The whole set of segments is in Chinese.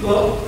Bom,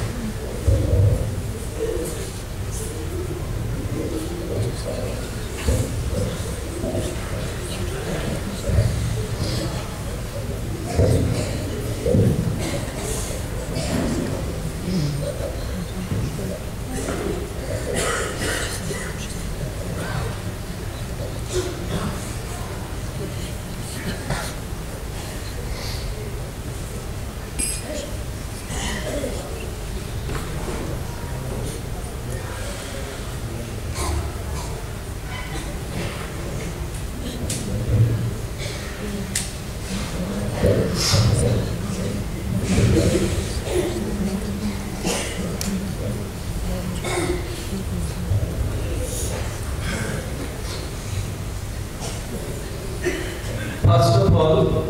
First of all,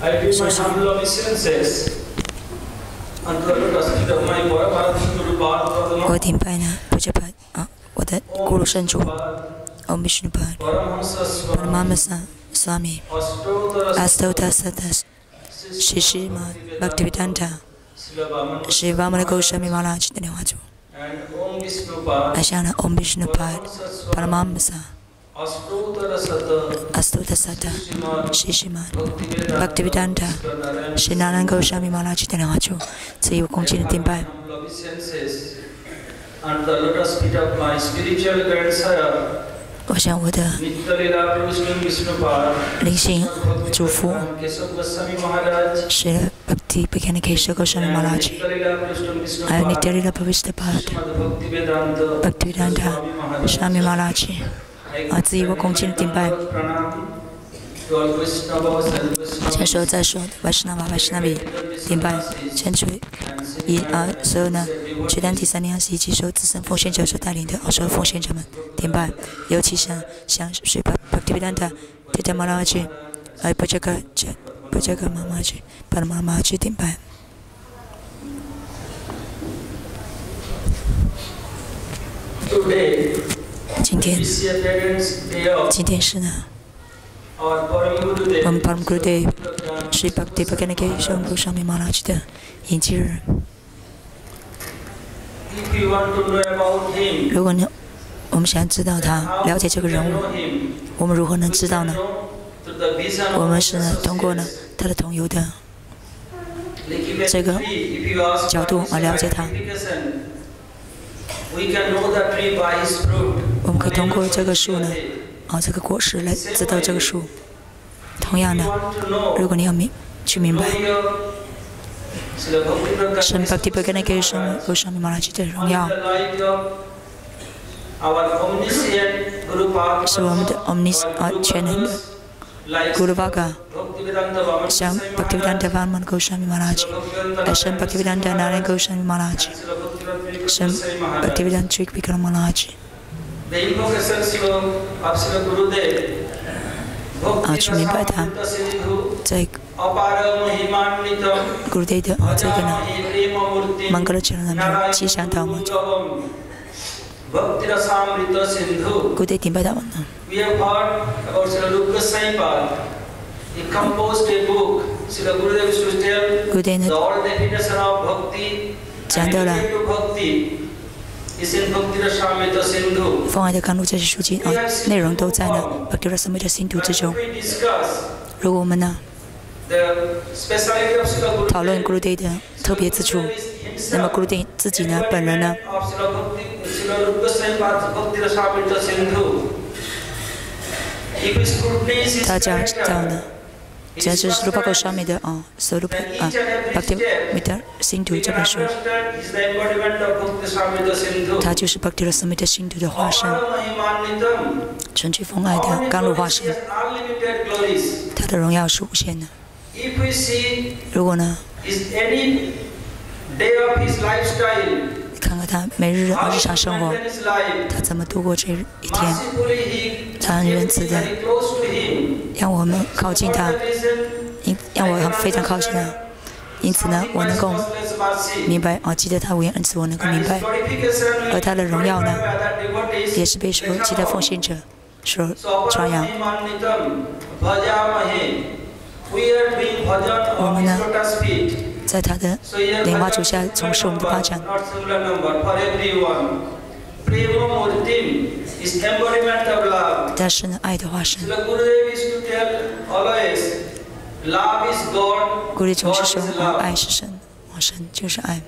I give my humble obeisances unto the lotus feet of my Paramahansa Guru 我 Bhagavatam 顶拜呢，不就拜啊，我的咕噜圣主 Om Vishnu Pad Goswami, Astota Shishima Bhaktivedanta, Shivamana Goswami Maharaj Dhanewaju, Ashana Om Vishnupad, Paramamsa, Astota Sata, Shishima Bhaktivedanta, Shinanan Goswami Maharaj Dhanewaju. So you continue to buy. And the lotus feet of my spiritual grandsire. 我想我的灵性祝福是：不提不干的，可以收购小米麻吉。还有尼提拉不韦斯特帕德，不提兰达，小米麻吉。我自己我公家垫白。先说再说，瓦什纳瓦瓦什纳比顶拜，全主以啊所有呢，举单第三年是以及受自身奉献者所带领的啊所有奉献者们顶拜，尤其是像水巴巴提比丹达、提达马拉吉，还有布加格这布加格妈妈去、巴拉妈妈去顶拜。今天今天是呢，我们 Palm Glade 是一百天，大概呢，可以算得上是马来西的引进日。如果我我们想要知道他了解这个人物，我们如何能知道呢？我们是通过呢他的同游的这个角度而了解他。我们可以通过这个树呢。啊，这个果实来知道这个树。同样的如果你要明去明白 know your 神 Bhakti Bhakti Kesha Goswami Maharaj 的荣耀，是我们的 omnis 啊，全能的 guru vaga，像 Bhaktivedanta Vaman Goswami Maharaj，来神 Bhaktivedanta Narayan Goswami Maharaj，神 Bhaktivedanta Trik Vikram Maharaj，The invocations of Sri Gurudev 啊，去明白他 Sindhu 在 Apara Mahimanitam Gurudev 的啊这个呢 Premamurti 曼格勒全能的吉祥道嘛，Bhakti Rasamrita Sindhu Gurudev 顶拜他们呢，We have heard about Sri Rupa Saipal. He composed a book. Sri Gurudev used to tell Gurudev the 呢 all definition of bhakti 讲 and 到了风碍的甘露这些书籍啊，内容都在呢，把丢了什么的心图之中。如果我们呢，讨论 Guru Day 的特别之处，那么 Guru Day 自己呢，本人呢，他将知道呢。这是斯鲁巴克上面的啊，斯鲁巴啊，Bhakti Mita Sindhu. 这本书，它就是 Bhakti Rasamita Sindhu 的化身，纯粹风爱的甘露化身，它的荣耀是无限的。如果呢？看看他每日日常生活，他怎么度过这一天？他很仁慈的，让我们靠近他，因让我非常靠近他。因此呢，我能够明白啊，记得他无言恩赐，我能够明白。而他的荣耀呢，也是被所有其他奉献者所传扬。我们呢？在他的莲花主下从事我们的发展。但是呢，爱的化身。古里总是说，爱是神，我神就是爱。